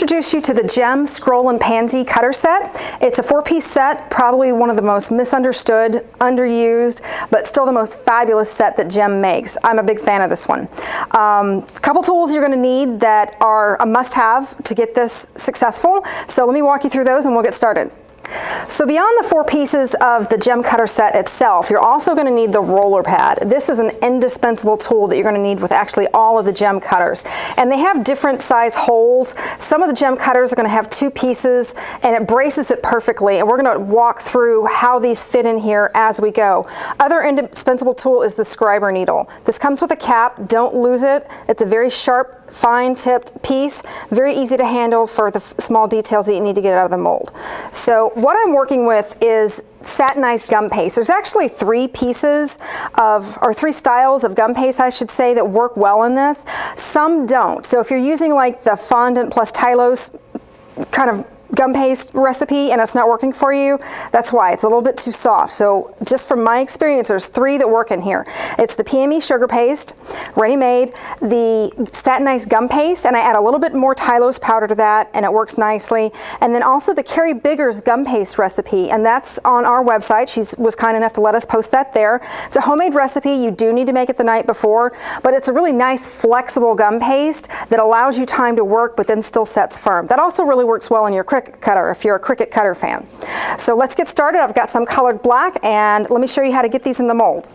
introduce you to the JEM Scroll and Pansy cutter set. It's a four-piece set, probably one of the most misunderstood, underused, but still the most fabulous set that JEM makes. I'm a big fan of this one. A um, couple tools you're going to need that are a must-have to get this successful. So let me walk you through those and we'll get started. So beyond the four pieces of the JEM cutter set itself, you're also going to need the roller pad. This is an indispensable tool that you're going to need with actually all of the JEM cutters. And they have different size holes. Some of the JEM cutters are going to have two pieces and it braces it perfectly. And we're going to walk through how these fit in here as we go. Other indispensable tool is the scriber needle. This comes with a cap. Don't lose it. It's a very sharp fine tipped piece, very easy to handle for the small details that you need to get out of the mold. So what I'm working with is satinized gum paste. There's actually three pieces of, or three styles of gum paste, I should say, that work well in this. Some don't. So if you're using like the fondant plus Tylose kind of gum paste recipe and it's not working for you, that's why. It's a little bit too soft. So just from my experience, there's three that work in here. It's the PME sugar paste, ready-made, the satinized gum paste, and I add a little bit more Tylose powder to that and it works nicely. And then also the Carrie Biggers gum paste recipe, and that's on our website. She was kind enough to let us post that there. It's a homemade recipe. You do need to make it the night before, but it's a really nice flexible gum paste that allows you time to work but then still sets firm. That also really works well in your Cutter if you're a Cricut cutter fan. So let's get started. I've got some colored black and let me show you how to get these in the mold.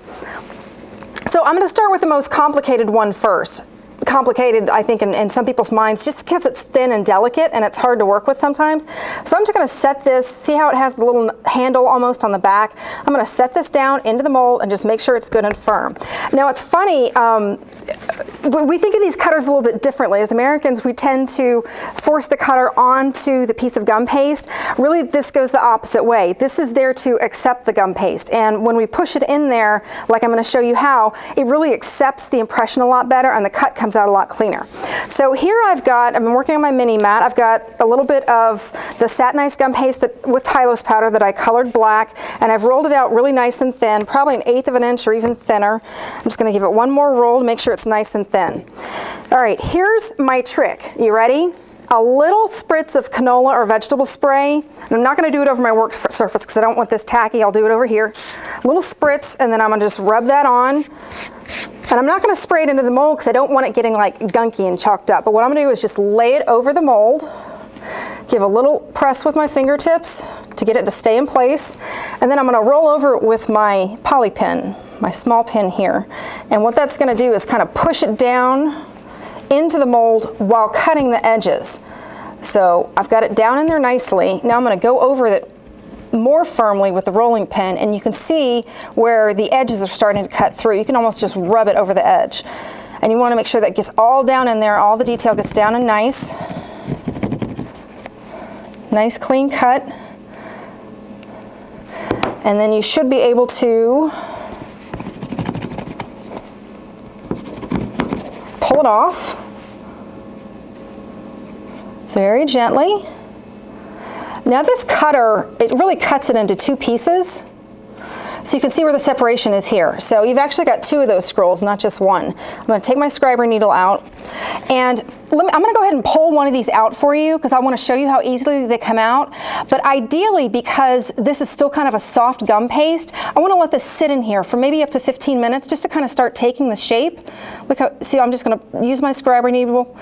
So I'm going to start with the most complicated one first complicated, I think, in, in, some people's minds just because it's thin and delicate and it's hard to work with sometimes. So I'm just going to set this, see how it has the little handle almost on the back. I'm going to set this down into the mold and just make sure it's good and firm. Now it's funny, um, we think of these cutters a little bit differently. As Americans, we tend to force the cutter onto the piece of gum paste. Really, this goes the opposite way. This is there to accept the gum paste. And when we push it in there, like I'm going to show you how, it really accepts the impression a lot better and the cut comes out a lot cleaner. So here I've got, I've been working on my mini mat. I've got a little bit of the satinized gum paste that, with Tylose powder that I colored black, and I've rolled it out really nice and thin, probably an eighth of an inch or even thinner. I'm just going to give it one more roll to make sure it's nice and thin. All right, here's my trick. You ready? a little spritz of canola or vegetable spray. And I'm not going to do it over my work surface because I don't want this tacky. I'll do it over here. A little spritz and then I'm going to just rub that on. And I'm not going to spray it into the mold because I don't want it getting like gunky and chalked up. But what I'm going to do is just lay it over the mold. Give a little press with my fingertips to get it to stay in place. And then I'm going to roll over it with my poly pin, my small pin here. And what that's going to do is kind of push it down into the mold while cutting the edges. So I've got it down in there nicely. Now I'm going to go over it more firmly with the rolling pin and you can see where the edges are starting to cut through. You can almost just rub it over the edge. And you want to make sure that gets all down in there, all the detail gets down and nice. Nice clean cut. And then you should be able to pull it off very gently. Now this cutter, it really cuts it into two pieces. So you can see where the separation is here. So you've actually got two of those scrolls, not just one. I'm going to take my scriber needle out and me, I'm going to go ahead and pull one of these out for you because I want to show you how easily they come out. But ideally, because this is still kind of a soft gum paste, I want to let this sit in here for maybe up to 15 minutes just to kind of start taking the shape. Look how, see, I'm just going to use my scriber needle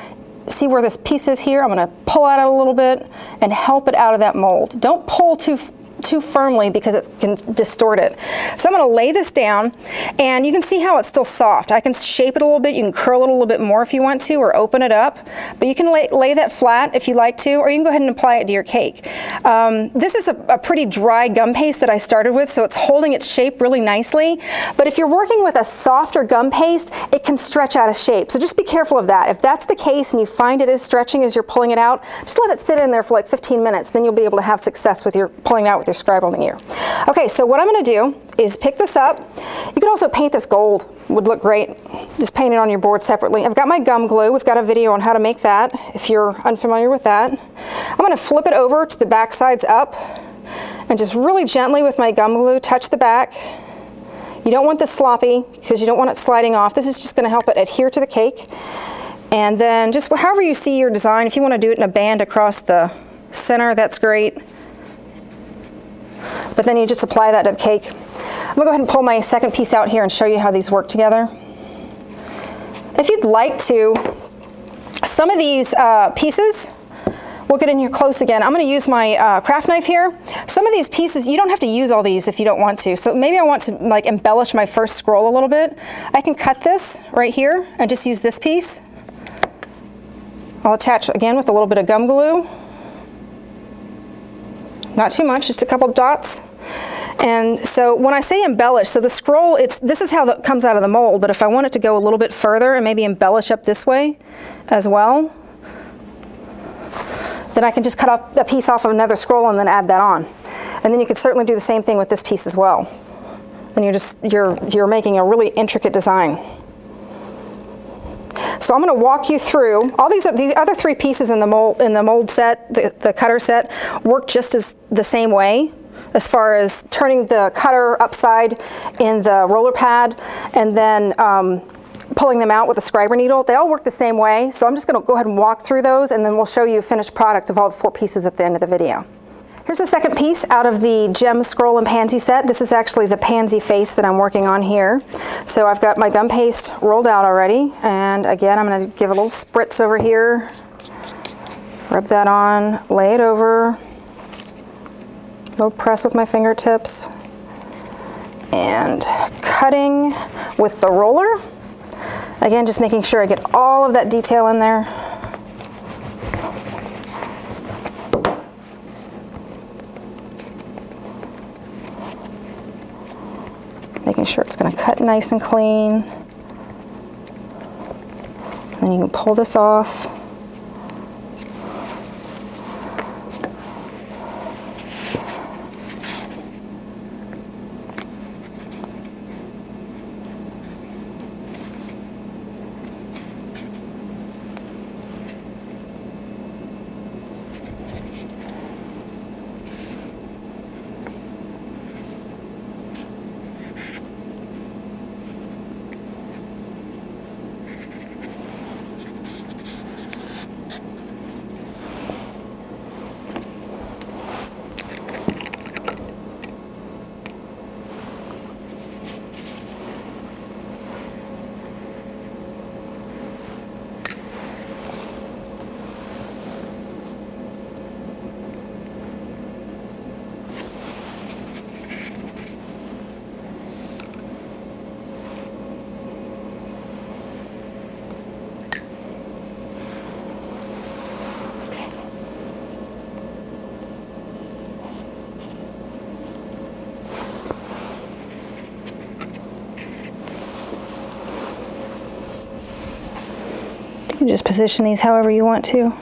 see where this piece is here? I'm going to pull out a little bit and help it out of that mold. Don't pull too too firmly because it can distort it. So I'm going to lay this down and you can see how it's still soft. I can shape it a little bit. You can curl it a little bit more if you want to or open it up. But you can lay, lay that flat if you like to or you can go ahead and apply it to your cake. Um, this is a, a pretty dry gum paste that I started with so it's holding its shape really nicely. But if you're working with a softer gum paste, it can stretch out of shape. So just be careful of that. If that's the case and you find it is stretching as you're pulling it out, just let it sit in there for like 15 minutes. Then you'll be able to have success with your pulling out with scribe on ear. Okay, so what I'm going to do is pick this up. You could also paint this gold. Would look great. Just paint it on your board separately. I've got my gum glue. We've got a video on how to make that if you're unfamiliar with that. I'm going to flip it over to the back sides up and just really gently with my gum glue touch the back. You don't want this sloppy because you don't want it sliding off. This is just going to help it adhere to the cake. And then just however you see your design, if you want to do it in a band across the center, that's great. But then you just apply that to the cake. I'm gonna go ahead and pull my second piece out here and show you how these work together. If you'd like to, some of these uh, pieces, we'll get in here close again. I'm gonna use my uh, craft knife here. Some of these pieces, you don't have to use all these if you don't want to. So maybe I want to like embellish my first scroll a little bit. I can cut this right here and just use this piece. I'll attach again with a little bit of gum glue. Not too much, just a couple dots. And so when I say embellish, so the scroll, it's this is how it comes out of the mold, but if I want it to go a little bit further and maybe embellish up this way as well, then I can just cut a piece off of another scroll and then add that on. And then you could certainly do the same thing with this piece as well. And you're just, you're, you're making a really intricate design. So I'm going to walk you through all these these other three pieces in the mold in the mold set, the, the cutter set, work just as the same way as far as turning the cutter upside in the roller pad and then um, pulling them out with a scriber needle. They all work the same way. So I'm just going to go ahead and walk through those and then we'll show you finished product of all the four pieces at the end of the video. Here's the second piece out of the JEM scroll and pansy set. This is actually the pansy face that I'm working on here. So I've got my gum paste rolled out already. And again, I'm gonna give a little spritz over here. Rub that on, lay it over. Little press with my fingertips. And cutting with the roller. Again, just making sure I get all of that detail in there. Sure it's going to cut nice and clean. Then you can pull this off. You just position these however you want to.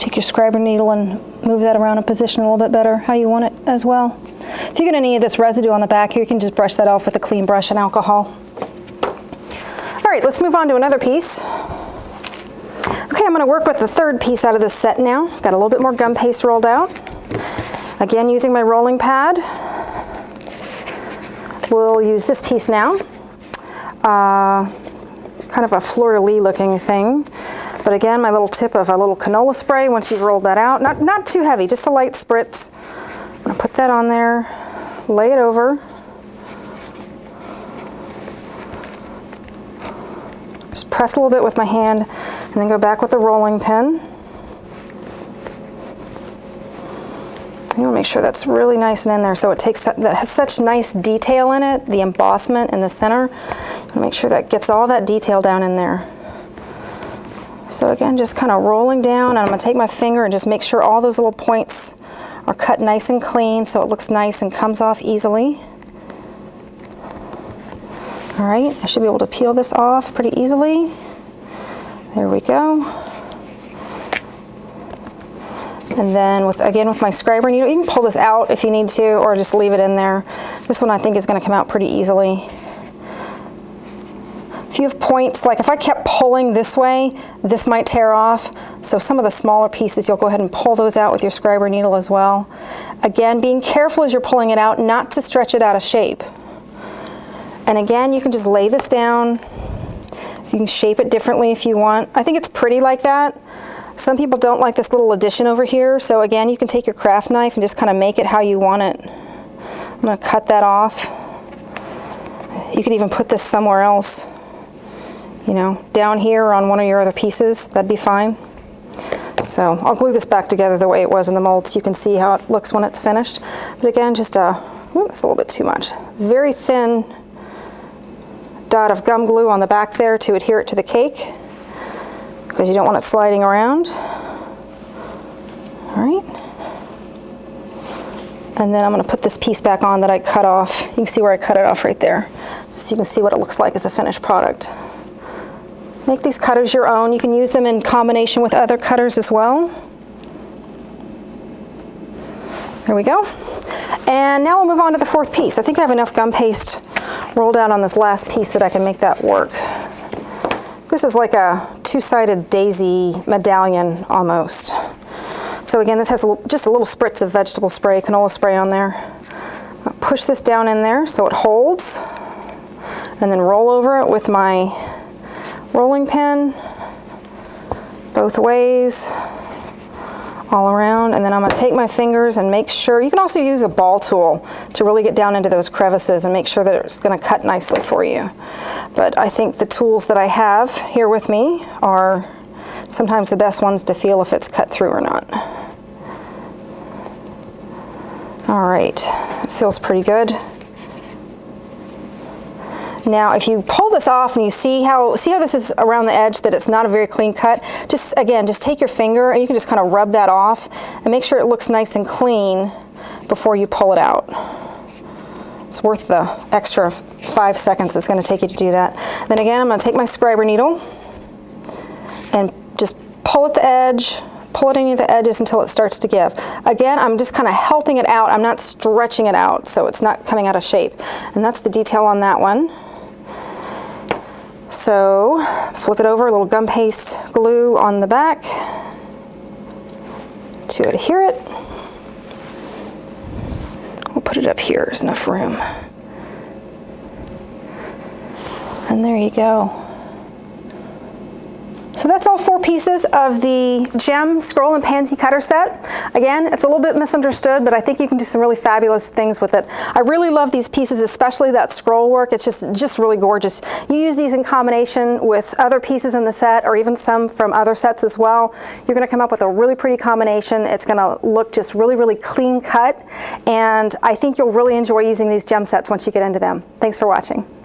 Take your scriber needle and move that around and position a little bit better how you want it as well. If you get any of this residue on the back here, you can just brush that off with a clean brush and alcohol. All right, let's move on to another piece. Okay, I'm gonna work with the third piece out of this set now. Got a little bit more gum paste rolled out. Again, using my rolling pad, we'll use this piece now. Uh, kind of a fleur-de-lis looking thing. But again, my little tip of a little canola spray once you've rolled that out. Not, not too heavy, just a light spritz. I'm gonna put that on there, lay it over. Just press a little bit with my hand and then go back with the rolling pin. You want to make sure that's really nice and in there so it takes that has such nice detail in it, the embossment in the center. Make sure that gets all that detail down in there. So again, just kind of rolling down and I'm to take my finger and just make sure all those little points are cut nice and clean so it looks nice and comes off easily. All right, I should be able to peel this off pretty easily. There we go. And then with again with my scriber needle, you can pull this out if you need to or just leave it in there. This one I think is going to come out pretty easily. If you have points, like if I kept pulling this way, this might tear off. So some of the smaller pieces, you'll go ahead and pull those out with your scriber needle as well. Again, being careful as you're pulling it out not to stretch it out of shape. And again, you can just lay this down. You can shape it differently if you want. I think it's pretty like that. Some people don't like this little addition over here. So again, you can take your craft knife and just kind of make it how you want it. I'm gonna cut that off. You could even put this somewhere else. You know, down here or on one of your other pieces, that'd be fine. So I'll glue this back together the way it was in the mold so you can see how it looks when it's finished. But again, just a, ooh, it's a little bit too much. Very thin dot of gum glue on the back there to adhere it to the cake because you don't want it sliding around. All right. And then I'm going to put this piece back on that I cut off. You can see where I cut it off right there. Just so you can see what it looks like as a finished product. Make these cutters your own. You can use them in combination with other cutters as well. There we go. And now we'll move on to the fourth piece. I think I have enough gum paste rolled out on this last piece that I can make that work. This is like a two-sided daisy medallion almost. So again, this has a, just a little spritz of vegetable spray, canola spray on there. I'll push this down in there so it holds and then roll over it with my rolling pin both ways all around and then I'm going to take my fingers and make sure you can also use a ball tool to really get down into those crevices and make sure that it's going to cut nicely for you. But I think the tools that I have here with me are sometimes the best ones to feel if it's cut through or not. All right it feels pretty good now, if you pull this off and you see how, see how this is around the edge, that it's not a very clean cut, just again, just take your finger and you can just kind of rub that off and make sure it looks nice and clean before you pull it out. It's worth the extra five seconds it's going to take you to do that. Then again, I'm going to take my scriber needle and just pull at the edge, pull it into the edges until it starts to give. Again, I'm just kind of helping it out. I'm not stretching it out so it's not coming out of shape. And that's the detail on that one. So flip it over, a little gum paste glue on the back to adhere it. We'll put it up here, there's enough room. And there you go. So that's all four pieces of the JEM scroll and pansy cutter set. Again, it's a little bit misunderstood, but I think you can do some really fabulous things with it. I really love these pieces, especially that scroll work. It's just, just really gorgeous. You use these in combination with other pieces in the set or even some from other sets as well. You're gonna come up with a really pretty combination. It's gonna look just really, really clean cut. And I think you'll really enjoy using these JEM sets once you get into them. Thanks for watching.